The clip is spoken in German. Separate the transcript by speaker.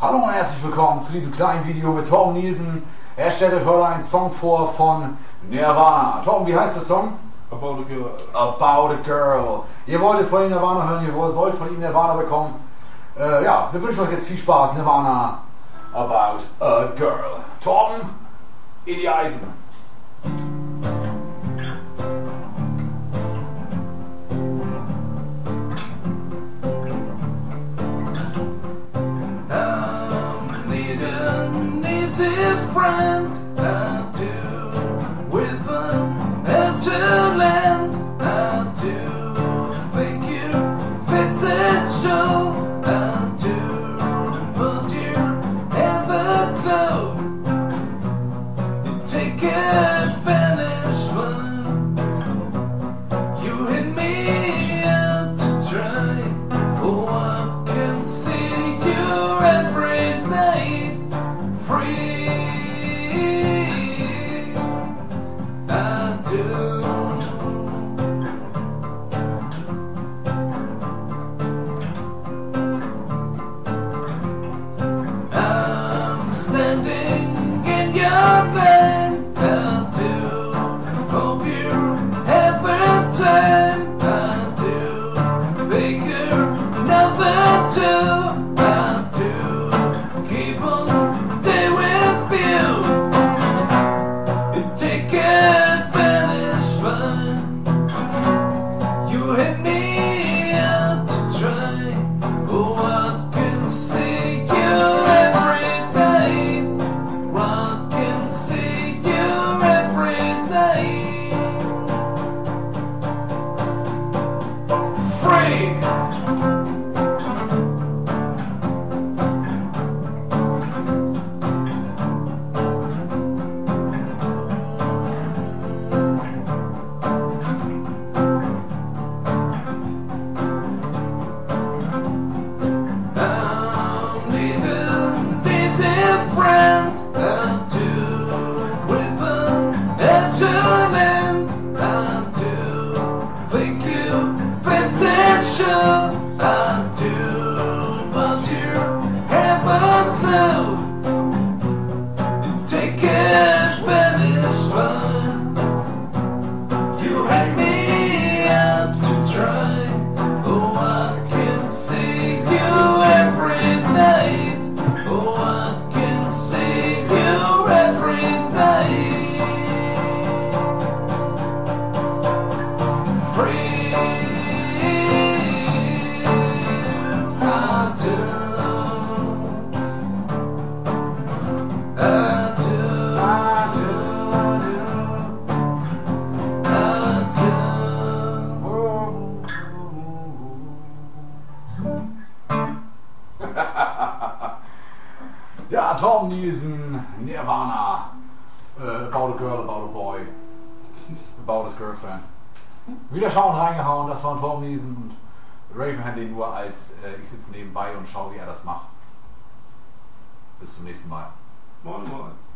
Speaker 1: Hallo und herzlich willkommen zu diesem kleinen Video mit Tom Nielsen. Er stellt euch heute einen Song vor von Nirvana. Tom, wie heißt der Song?
Speaker 2: About a Girl.
Speaker 1: About a Girl. Ihr wolltet von ihm Nirvana hören, ihr sollt von ihm Nirvana bekommen. Äh, ja, wir wünschen euch jetzt viel Spaß. Nirvana. About a Girl. Tom, in die Eisen.
Speaker 2: Friend. Show
Speaker 1: Tom Nielsen, Nirvana. Äh, about a Girl, about a Boy. About his Girlfriend. Wieder schauen reingehauen, das war Tom Nielsen und Raven hat den nur als äh, ich sitze nebenbei und schaue, wie er das macht. Bis zum nächsten Mal.
Speaker 2: Moin, moin.